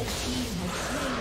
Red team has slain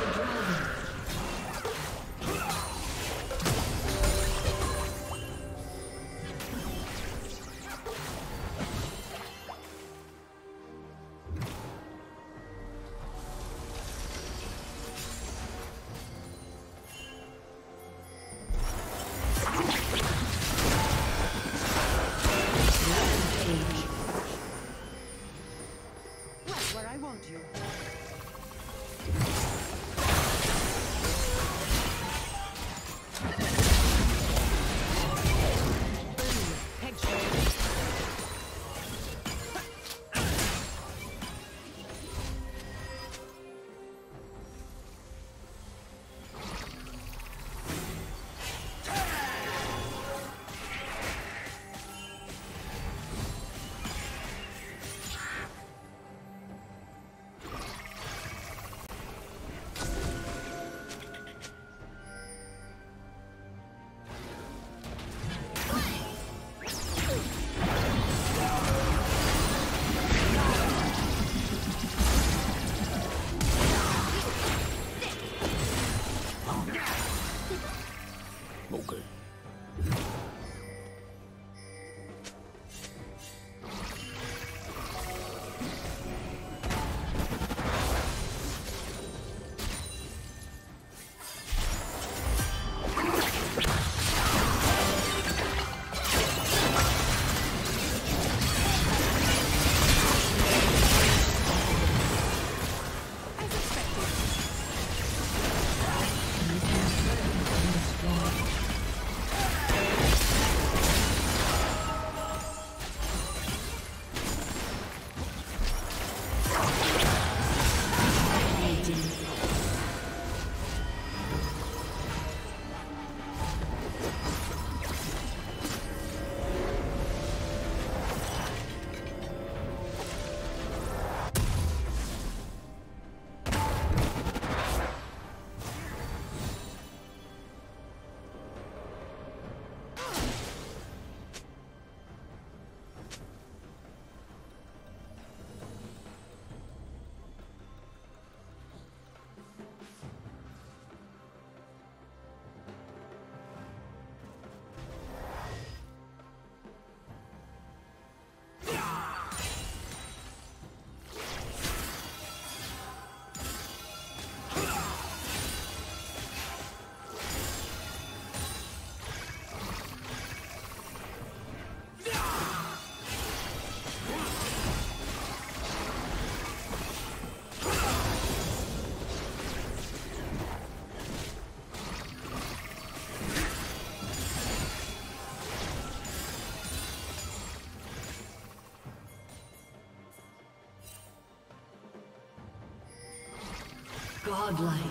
Godlike.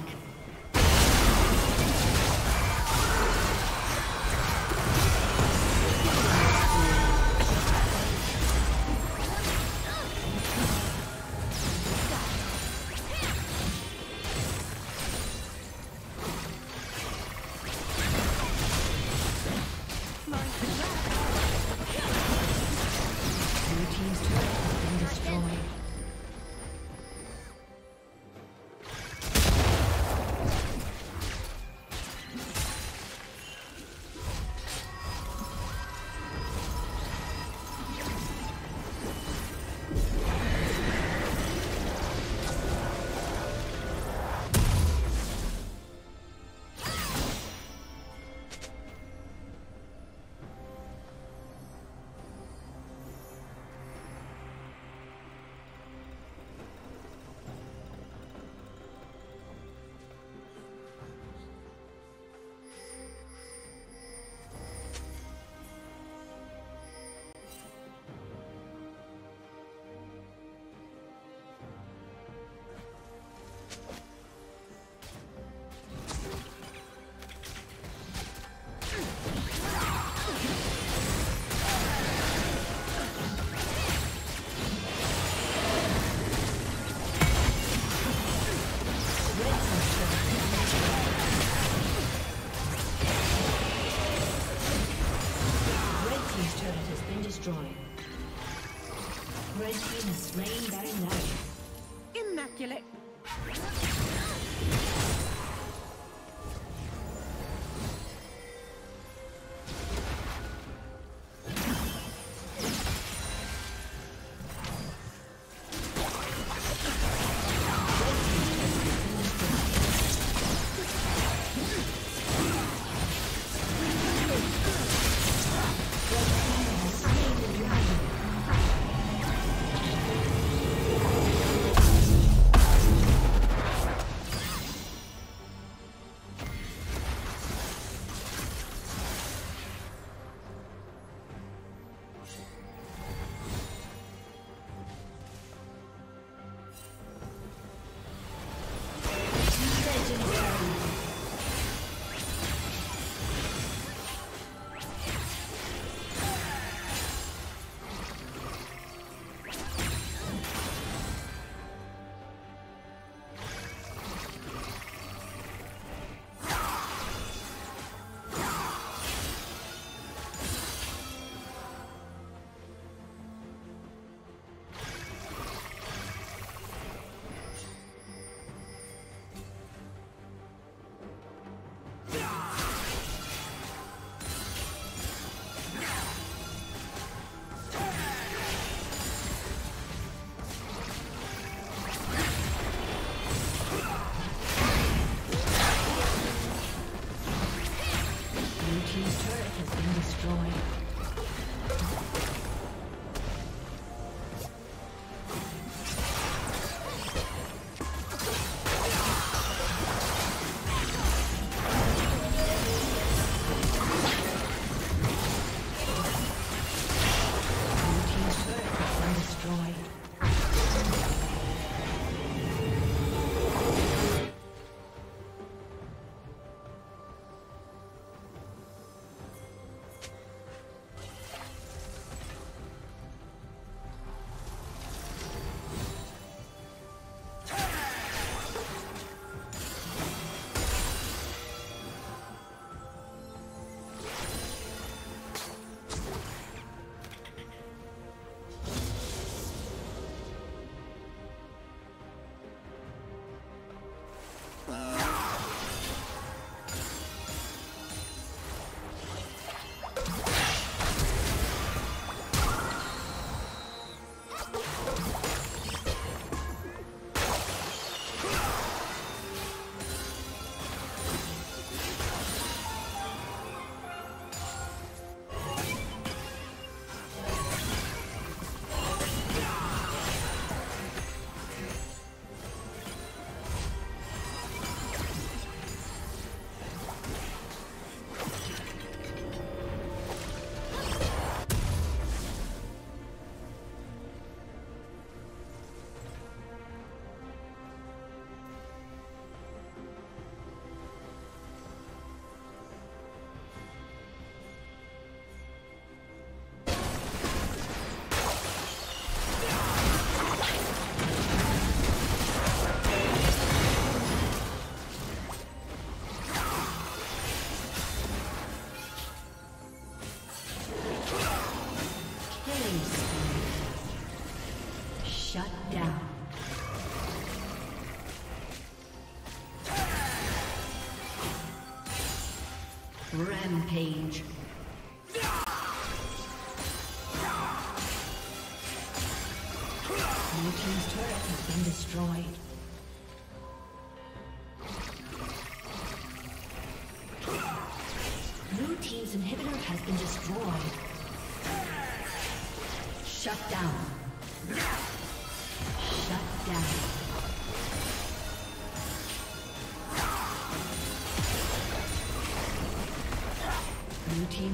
Rampage. Blue Team's turret has been destroyed. Blue Team's inhibitor has been destroyed. Shut down. Shut down.